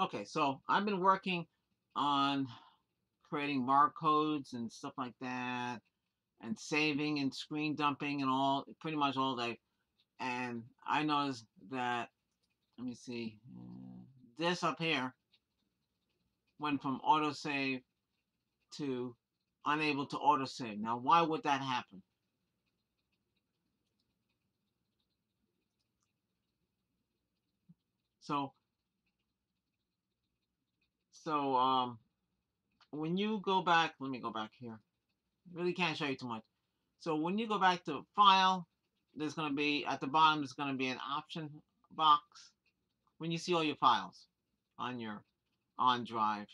Okay, so I've been working on creating barcodes and stuff like that, and saving and screen dumping and all, pretty much all day. And I noticed that, let me see, this up here went from autosave to unable to autosave. Now, why would that happen? So, so um, when you go back, let me go back here. Really can't show you too much. So when you go back to File, there's going to be at the bottom. There's going to be an option box when you see all your files on your OneDrive.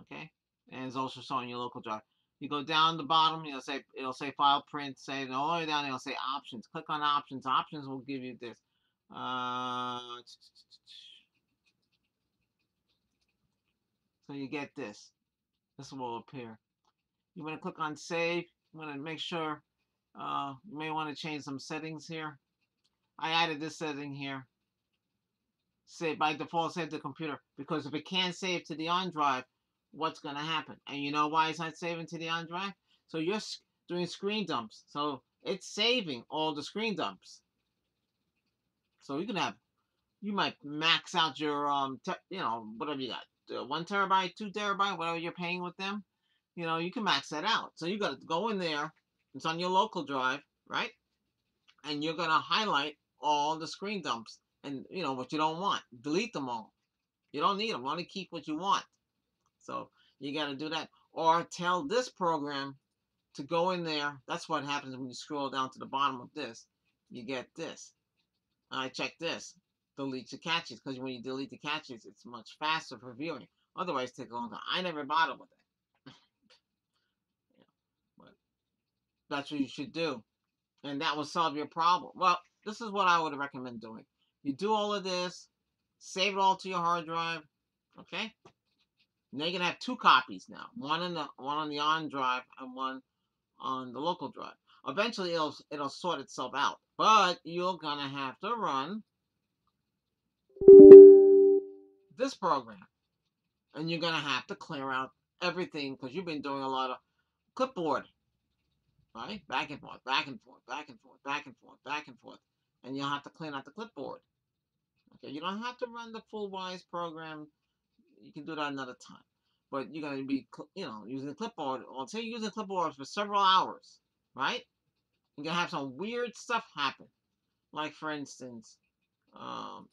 Okay, and it's also showing your local drive. You go down the bottom, it'll say it'll say file print, save, and all the way down it'll say options. Click on options. Options will give you this. Uh, so you get this. This will appear. You want to click on save. You want to make sure. Uh, you may want to change some settings here. I added this setting here. Save by default, save the computer because if it can't save to the OneDrive, what's going to happen? And you know why it's not saving to the OneDrive? So you're doing screen dumps. So it's saving all the screen dumps. So you can have, you might max out your, um, you know, whatever you got, uh, one terabyte, two terabyte, whatever you're paying with them. You know, you can max that out. So you got to go in there. It's on your local drive, right? And you're going to highlight all the screen dumps and, you know, what you don't want. Delete them all. You don't need them. Only keep what you want. So you got to do that. Or tell this program to go in there. That's what happens when you scroll down to the bottom of this. You get this. I check this. Delete the caches. Because when you delete the caches, it's much faster for viewing. Otherwise, take takes a long time. I never bother with it. yeah, but that's what you should do. And that will solve your problem. Well, this is what I would recommend doing. You do all of this. Save it all to your hard drive. Okay? Now you're gonna have two copies now, one in the one on the OneDrive and one on the local drive. Eventually, it'll it'll sort itself out, but you're gonna have to run this program, and you're gonna have to clear out everything because you've been doing a lot of clipboard, right? Back and forth, back and forth, back and forth, back and forth, back and forth, and you'll have to clean out the clipboard. Okay, you don't have to run the full WISE program you can do that another time. But you're going to be, you know, using the clipboard. I'll say you're using clipboard for several hours, right? You're going to have some weird stuff happen. Like, for instance, um,